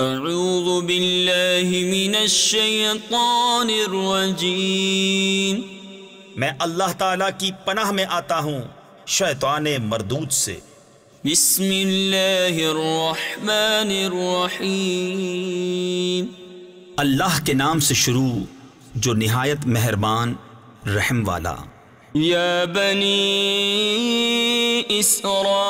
أعوذ بالله من الشيطان الرجيم. میں اللہ تعالی کی پناہ میں آتا ہوں شیطان مردود سے۔ بسم الله الرحمن الرحيم اللہ کے نام سے شروع جو نہایت مہربان رحم والا۔ يا بني إسرائيل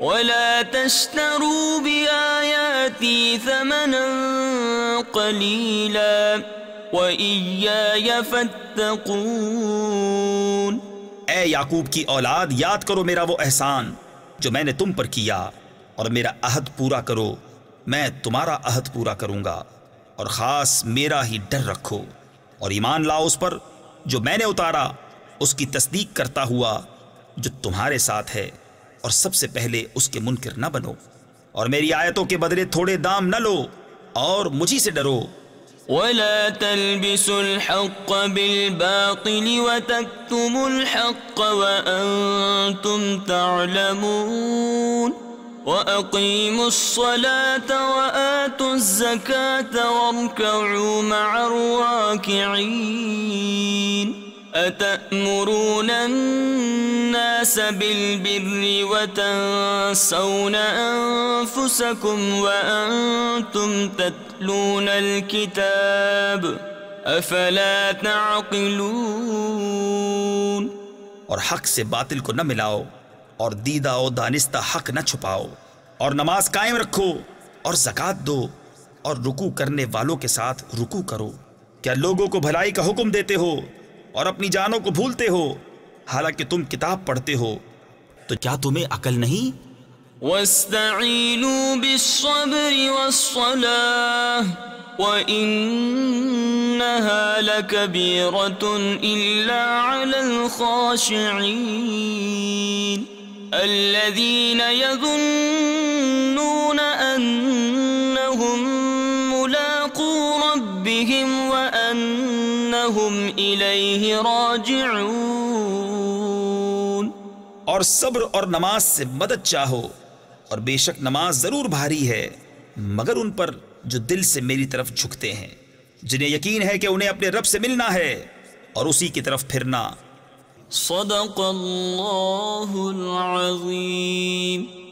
ولا تشتروا بآياتي ثمنا قليلا وإياي فاتقون۔ اے یعقوب کی اولاد، یاد کرو میرا وہ احسان جو میں نے تم پر کیا اور میرا عہد پورا کرو۔ میں تمہارا عہد پورا کروں گا اور خاص میرا ہی ڈر رکھو۔ اور ایمان لاؤ اس پر جو میں نے اتارا، اس کی تصدیق کرتا ہوا جو تمہارے ساتھ ہے۔ اور سب سے پہلے اس کے منکر نہ بنو اور میری آیتوں کے بدلے تھوڑے دام نہ لو اور مجھی سے ڈرو۔ ولا تلبسوا الحق بالباطل وتكتموا الحق وأنتم تعلمون۔ وأقيموا الصلاة وآتوا الزكاة واركعوا مع الراكعين۔ أتأمرون الناس بالبر وتنسون أنفسكم وأنتم تتلون الكتاب أفلا تعقلون اور حق سے باطل کو نہ ملاؤ اور دیدہ و دانستہ حق نہ چھپاؤ اور نماز قائم رکھو اور زکوٰۃ دو اور رکو کرنے والوں کے ساتھ رکو کرو کیا لوگوں کو بھلائی کا حکم دیتے ہو اور اپنی جانوں کو بھولتے ہو حالانکہ تم کتاب پڑھتے ہو، تو کیا تمہیں عقل نہیں؟ واستعينوا بالصبر والصلاة وإنها لكبيرة إلا على الخاشعين الذين يظنون وأنهم إليه راجعون اور صبر اور نماز سے مدد چاہو اور بے شک نماز ضرور بھاری ہے مگر ان پر جو دل سے میری طرف جھکتے ہیں جنہیں یقین ہے کہ انہیں اپنے رب سے ملنا ہے اور اسی کی طرف پھرنا۔ صدق الله العظيم